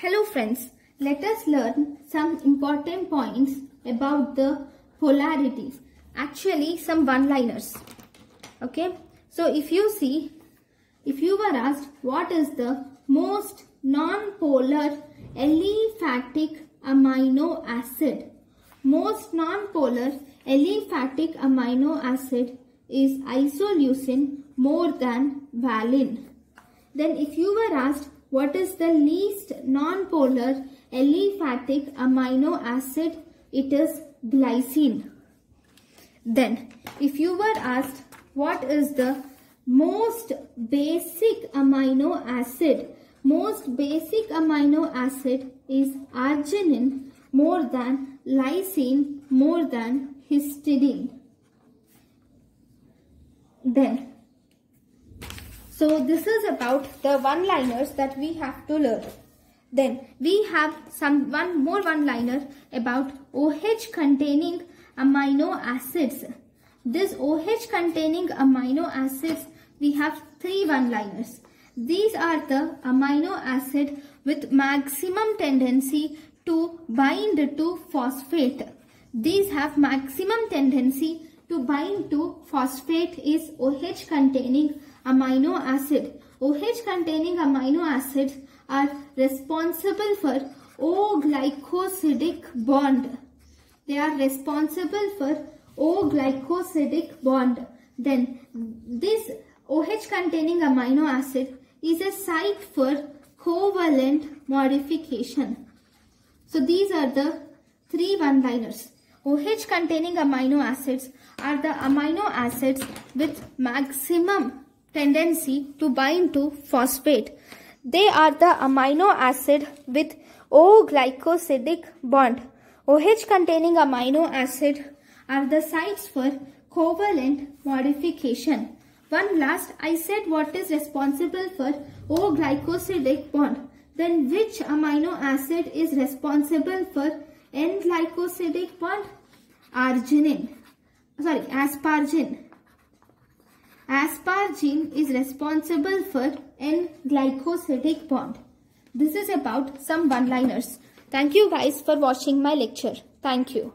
Hello friends, let us learn some important points about the polarities. Actually some one-liners. Okay, so if you see, if you were asked what is the most non-polar aliphatic amino acid, most non-polar aliphatic amino acid is isoleucine more than valine. Then if you were asked what is the least non-polar aliphatic amino acid, it is glycine. Then if you were asked what is the most basic amino acid, most basic amino acid is arginine more than lysine more than histidine. Then so this is about the one-liners that we have to learn. Then we have some one more one-liner about OH containing amino acids. This OH containing amino acids, we have three one-liners. These are the amino acid with maximum tendency to bind to phosphate. These have maximum tendency to bind to phosphate is OH containing amino acid. OH containing amino acids are responsible for O-glycosidic bond. They are responsible for O-glycosidic bond. Then this OH containing amino acid is a site for covalent modification. So these are the three one-liners. OH containing amino acids are the amino acids with maximum tendency to bind to phosphate. They are the amino acid with O-glycosidic bond. OH containing amino acid are the sites for covalent modification. One last, I said what is responsible for O-glycosidic bond. Then which amino acid is responsible for N-glycosidic bond? Arginine. Sorry, aspargine. Aspargine is responsible for N-glycosidic bond. This is about some one-liners. Thank you guys for watching my lecture. Thank you.